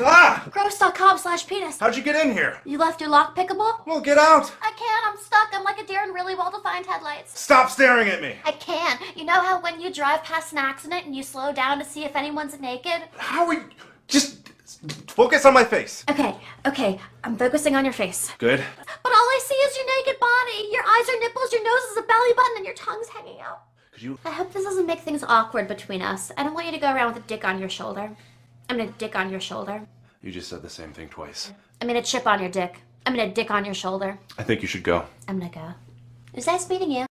Ah! Gross.com slash penis. How'd you get in here? You left your lock pickable? Well, get out! I can't. I'm stuck. I'm like a deer in really well-defined headlights. Stop staring at me! I can't. You know how when you drive past an accident and you slow down to see if anyone's naked? How are you? Just focus on my face. Okay, okay. I'm focusing on your face. Good. But all I see is your naked body. Your eyes are nipples, your nose is a belly button, and your tongue's hanging out. Could you? I hope this doesn't make things awkward between us. I don't want you to go around with a dick on your shoulder. I'm gonna dick on your shoulder. You just said the same thing twice. I'm gonna chip on your dick. I'm gonna dick on your shoulder. I think you should go. I'm gonna go. It was nice meeting you.